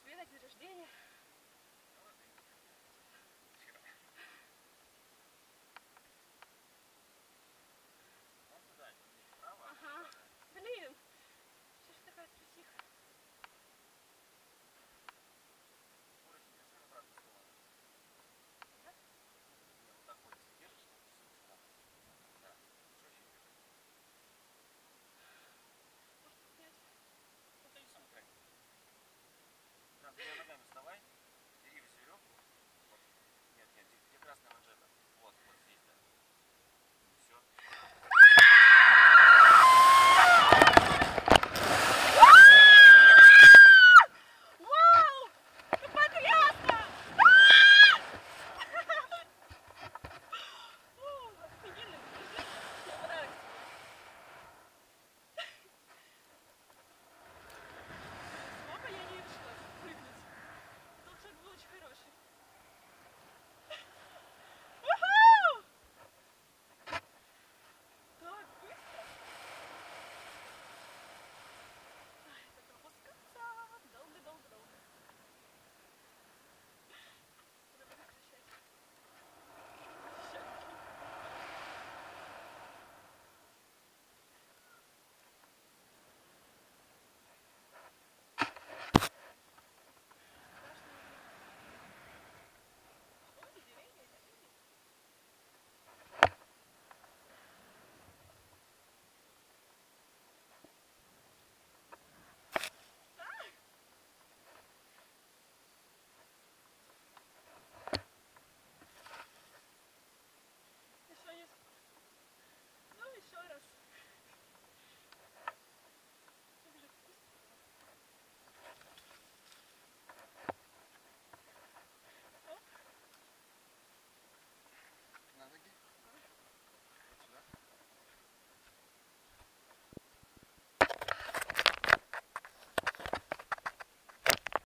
день, света, день рождения.